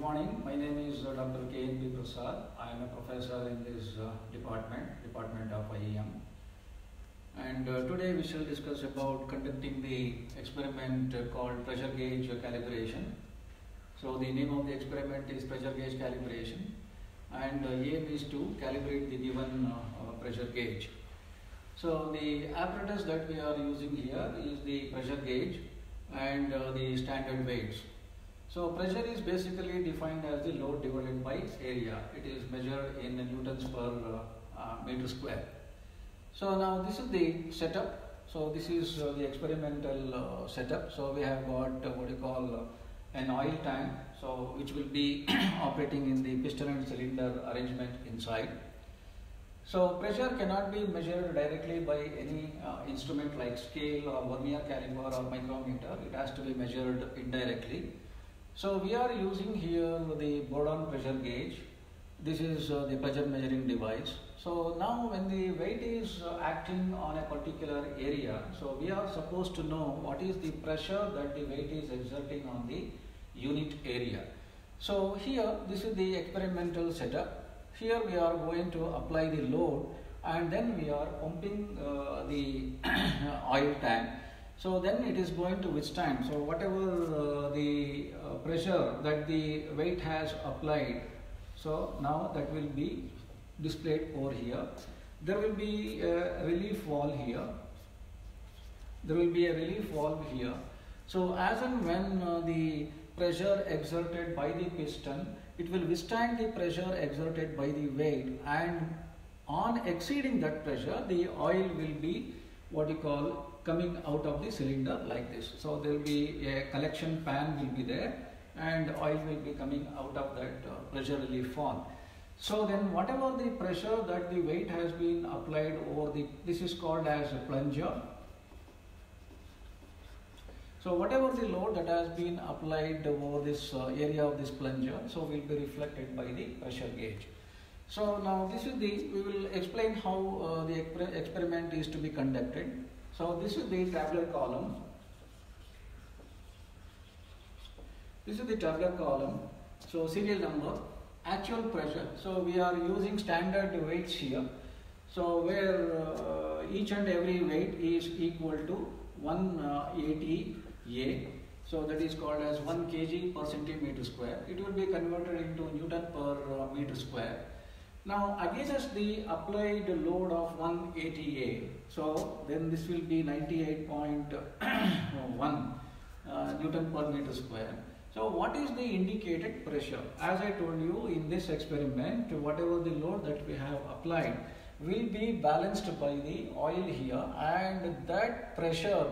morning. My name is uh, Dr. K. N. B. Prasad. I am a professor in this uh, department, Department of IEM. And uh, today we shall discuss about conducting the experiment uh, called pressure gauge calibration. So the name of the experiment is pressure gauge calibration and uh, aim is to calibrate the given uh, uh, pressure gauge. So the apparatus that we are using here is the pressure gauge and uh, the standard weights. So pressure is basically defined as the load divided by area. It is measured in newtons per uh, uh, meter square. So now this is the setup. So this is uh, the experimental uh, setup. So we have got uh, what you call uh, an oil tank. So which will be operating in the piston and cylinder arrangement inside. So pressure cannot be measured directly by any instrument like scale or vernier caliper or micrometer. It has to be measured indirectly. So we are using here the Bourdon pressure gauge. This is uh, the pressure measuring device. So now when the weight is uh, acting on a particular area, so we are supposed to know what is the pressure that the weight is exerting on the unit area. So here this is the experimental setup. Here we are going to apply the load and then we are pumping uh, the oil tank. So then it is going to withstand. So whatever uh, the uh, pressure that the weight has applied, so now that will be displayed over here. There will be a relief valve here. There will be a relief valve here. So as and when uh, the pressure exerted by the piston, it will withstand the pressure exerted by the weight and on exceeding that pressure, the oil will be what you call coming out of the cylinder like this. So there will be a collection pan will be there and oil will be coming out of that uh, pressure relief valve. So then whatever the pressure that the weight has been applied over the, this is called as a plunger. So whatever the load that has been applied over this uh, area of this plunger, so will be reflected by the pressure gauge. So now this is the, we will explain how uh, the exper experiment is to be conducted. So this is the tabular column. This is the tabular column. So serial number, actual pressure. So we are using standard weights here. So where uh, each and every weight is equal to 180 A. So that is called as 1 kg per centimeter square. It will be converted into Newton per uh, meter square. Now against the applied load of 180A, so then this will be 98.1 uh, Newton per meter square. So what is the indicated pressure? As I told you in this experiment, whatever the load that we have applied will be balanced by the oil here and that pressure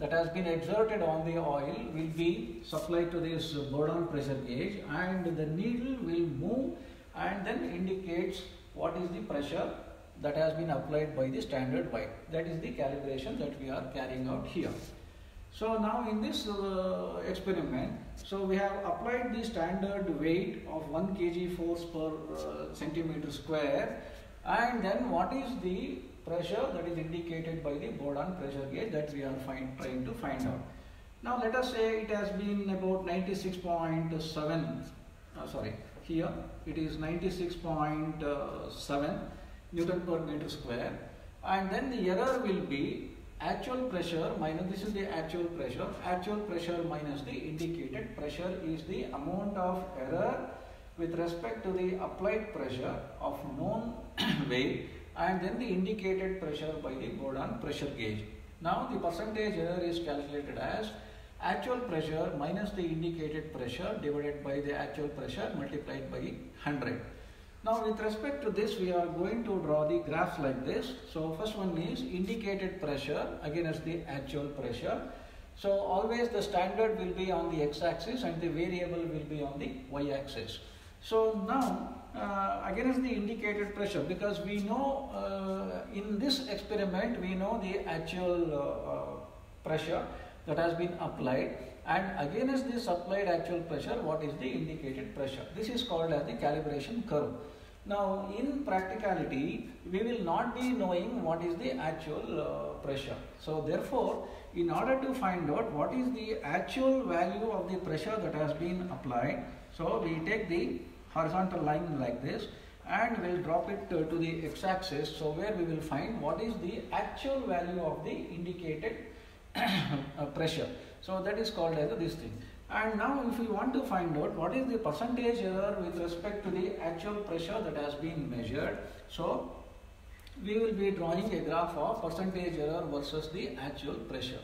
that has been exerted on the oil will be supplied to this Bourdon pressure gauge and the needle will move and then indicates what is the pressure that has been applied by the standard weight. That is the calibration that we are carrying out here. So now in this uh, experiment, so we have applied the standard weight of 1 kg force per uh, centimeter square and then what is the pressure that is indicated by the Bourdon pressure gauge that we are find, trying to find out. Now let us say it has been about 96.7, uh, sorry, here it is 96.7 Newton per meter square and then the error will be actual pressure minus this is the actual pressure actual pressure minus the indicated pressure is the amount of error with respect to the applied pressure of known weight and then the indicated pressure by the Bourdon pressure gauge. Now the percentage error is calculated as actual pressure minus the indicated pressure divided by the actual pressure multiplied by 100. Now with respect to this we are going to draw the graphs like this. So first one is indicated pressure against the actual pressure. So always the standard will be on the x-axis and the variable will be on the y-axis. So now uh, against the indicated pressure because we know uh, in this experiment we know the actual uh, pressure that has been applied and against this applied actual pressure what is the indicated pressure. This is called as the calibration curve. Now in practicality we will not be knowing what is the actual uh, pressure. So therefore in order to find out what is the actual value of the pressure that has been applied So we take the horizontal line like this and we'll drop it uh, to the x-axis. So where we will find what is the actual value of the indicated pressure. So that is called as this thing. And now if we want to find out what is the percentage error with respect to the actual pressure that has been measured. So we will be drawing a graph of percentage error versus the actual pressure.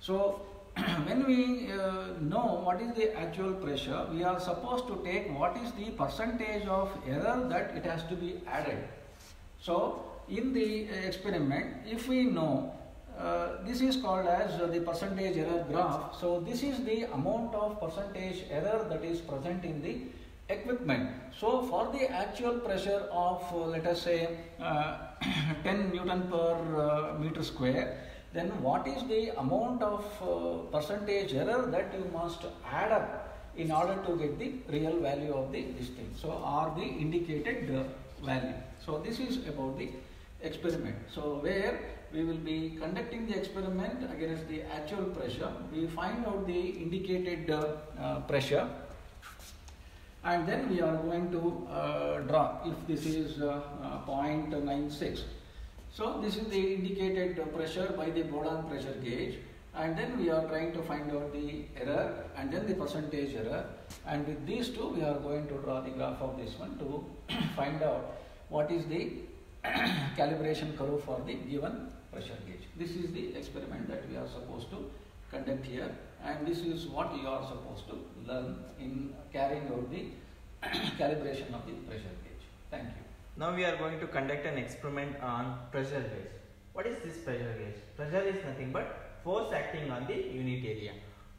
So when we uh, know what is the actual pressure, we are supposed to take what is the percentage of error that it has to be added. So in the experiment, if we know uh, this is called as the percentage error graph. So this is the amount of percentage error that is present in the equipment. So for the actual pressure of uh, let us say uh, 10 Newton per uh, meter square, then what is the amount of uh, percentage error that you must add up in order to get the real value of the this thing. So or the indicated value. So this is about the experiment. So where we will be conducting the experiment against the actual pressure. We find out the indicated uh, pressure and then we are going to uh, draw if this is uh, uh, 0.96. So this is the indicated pressure by the Bourdon pressure gauge and then we are trying to find out the error and then the percentage error and with these two we are going to draw the graph of this one to find out what is the calibration curve for the given pressure gauge. This is the experiment that we are supposed to conduct here and this is what you are supposed to learn in carrying out the calibration of the pressure gauge. Thank you. Now we are going to conduct an experiment on pressure gauge. What is this pressure gauge? Pressure is nothing but force acting on the unit area.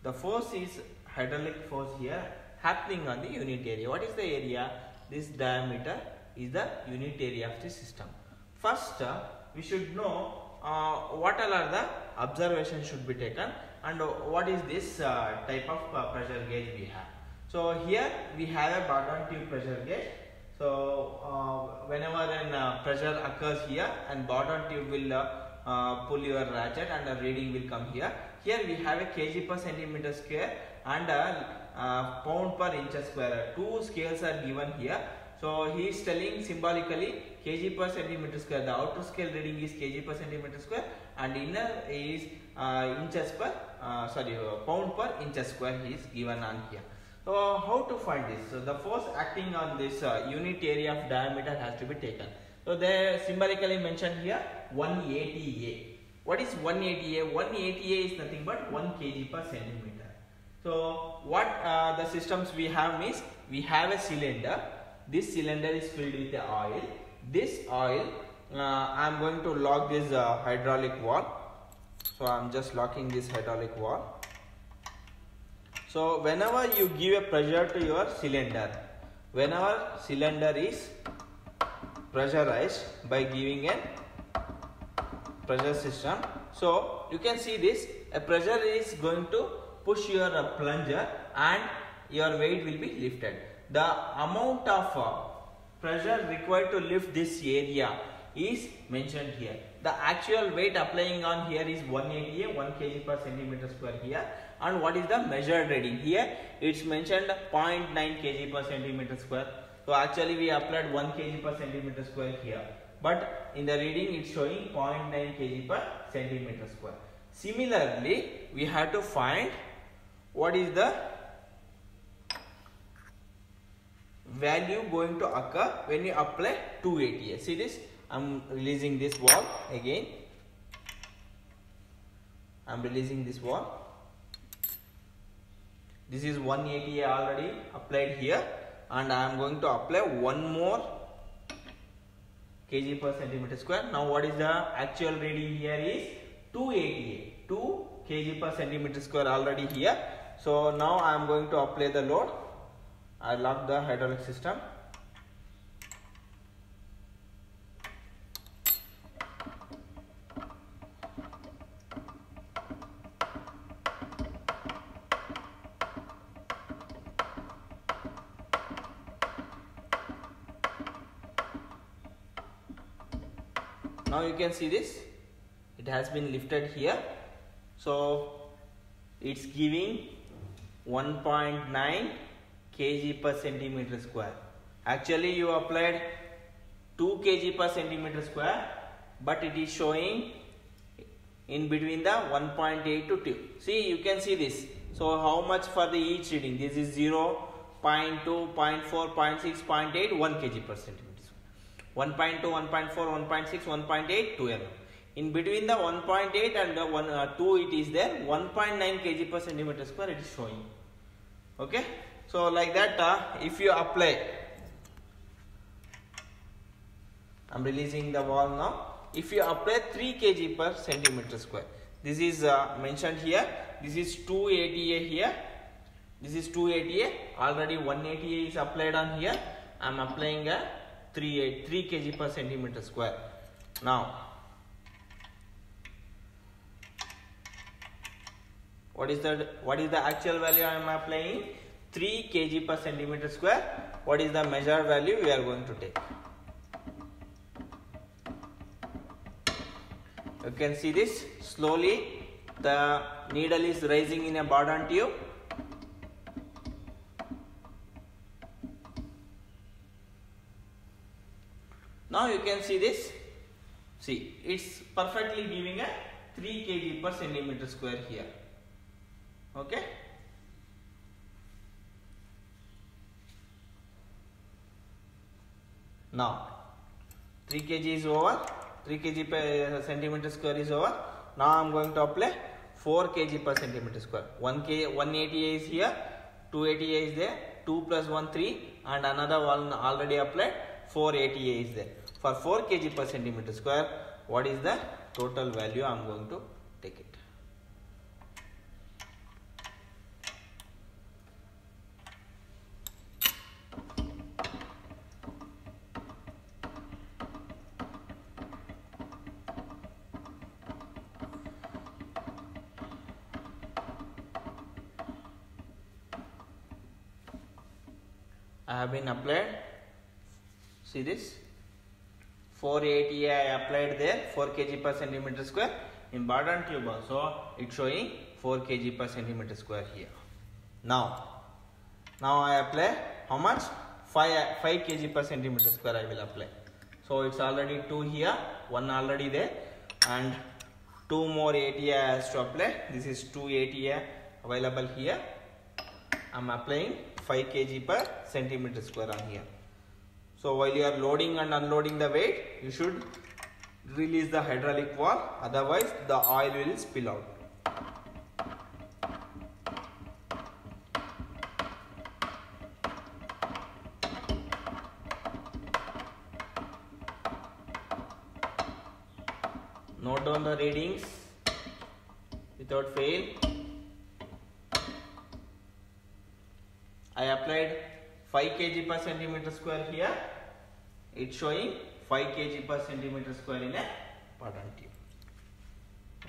The force is hydraulic force here happening on the unit area. What is the area? This diameter is the unit area of the system. First, uh, we should know what all are the observations should be taken and uh, what is this uh, type of uh, pressure gauge we have. So here we have a Bourdon tube pressure gauge. So uh, whenever an uh, pressure occurs here and Bourdon tube will uh, pull your ratchet and the reading will come here. Here we have a kg per centimeter square and a pound per inch square. Two scales are given here. So he is telling symbolically kg per centimeter square. The outer scale reading is kg per centimeter square and inner is uh, inches per uh, sorry uh, pound per inch square he is given on here. So how to find this? So the force acting on this uh, unit area of diameter has to be taken. So they symbolically mentioned here 180A. What is 180A? 180A is nothing but 1 kg per centimeter. So what uh, the systems we have means we have a cylinder. This cylinder is filled with the oil. This oil uh, I am going to lock this uh, hydraulic valve So I am just locking this hydraulic valve So whenever you give a pressure to your cylinder, whenever cylinder is pressurized by giving a pressure system, so you can see this a pressure is going to push your uh, plunger and your weight will be lifted. The amount of uh, pressure required to lift this area is mentioned here. The actual weight applying on here is 180 1 kg per centimeter square here. And what is the measured reading here? It's mentioned 0.9 kg per centimeter square. So actually we applied 1 kg per centimeter square here. But in the reading it's showing 0.9 kg per centimeter square. Similarly we have to find what is the value going to occur when you apply 2 ATA see this? I'm releasing this valve again. I'm releasing this valve. This is 180 already applied here and I am going to apply one more kg per centimeter square. Now what is the actual reading here is 280 2 kg per centimeter square already here. So now I am going to apply the load I lock the hydraulic system. Now you can see this. It has been lifted here. So it's giving 1.9 kg per centimeter square. Actually, you applied 2 kg per centimeter square, but it is showing in between the 1.8 to 2. See, you can see this. So, how much for the each reading? This is 0, 0.2, 0.4, 0.6, 0.8, 1 kg per centimeter square. 1.2, 1.4, 1.6, 1.8, 2 mm. In between the 1.8 and the 1, uh, 2 it is there 1.9 kg per centimeter square it is showing. Okay. So like that uh, if you apply I am releasing the valve now. If you apply 3 kg per centimeter square this is uh, mentioned here. This is 2 ATA here. This is 2 ATA already 1 ATA is applied on here. I am applying a 3, 3 kg per centimeter square. Now what is the what is the actual value I am applying 3 kg per centimeter square what is the measured value we are going to take? You can see this. Slowly the needle is rising in a Bourdon tube. Now you can see this. See it's perfectly giving a 3 kg per centimeter square here. Okay now 3 kg is over. 3 kg per uh, centimeter square is over. Now i'm going to apply 4 kg per centimeter square. 1 k 180 is here 280 is there 2 plus 1 3 and another one already applied 480 is there. For 4 kg per centimeter square what is the total value i'm going to I have been applied. See this? 480 I applied there 4 kg per centimeter square in Bourdon tube also. It's showing 4 kg per centimeter square here. Now now I apply. How much? 5 5 kg per centimeter square I will apply. So it's already 2 here one already there and 2 more ATA has to apply. This is 2 ATA available here. I'm applying 5 kg per centimeter square on here. So while you are loading and unloading the weight, you should release the hydraulic valve otherwise the oil will spill out. Note down the readings without fail. I applied 5 kg per centimeter square here. It's showing 5 kg per centimeter square in a Bourdon tube.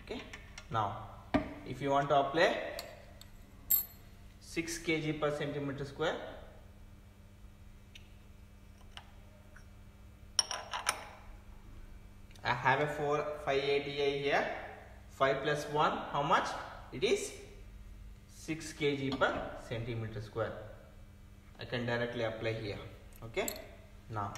Okay. Now, if you want to apply 6 kg per centimeter square, I have a 4 580 here. 5 plus 1, how much? It is 6 kg per centimeter square. I can directly apply here. Okay. Now.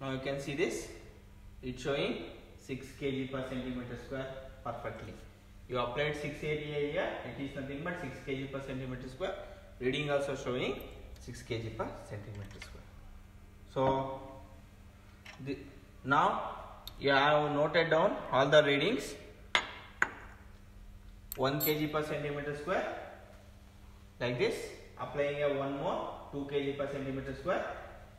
Now you can see this. It's showing 6 kg per centimeter square perfectly. You applied 680 here. It is nothing but 6 kg per centimeter square. Reading also showing 6 kg per centimeter square. So the, now you have noted down all the readings. 1 kg per centimeter square like this. Applying a one more 2 kg per centimeter square,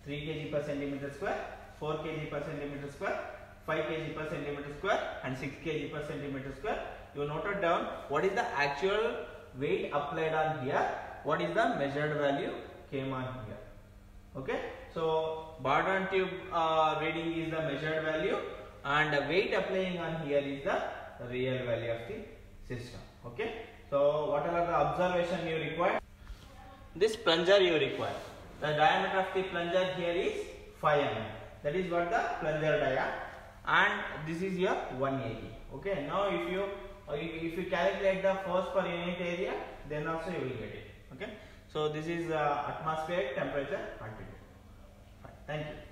3 kg per centimeter square, 4 kg per centimeter square, 5 kg per centimeter square and 6 kg per centimeter square. You noted down what is the actual weight applied on here, what is the measured value came on here. Okay. So Bourdon tube uh, reading is the measured value and the weight applying on here is the real value of the system. Okay. So whatever the observation you require, this plunger you require. The diameter of the plunger here is 5 mm. That is what the plunger dia and this is your 180. Okay. Now if you uh, if you calculate the force per unit area then also you will get it. Okay. So this is uh, atmospheric temperature altitude. Thank you.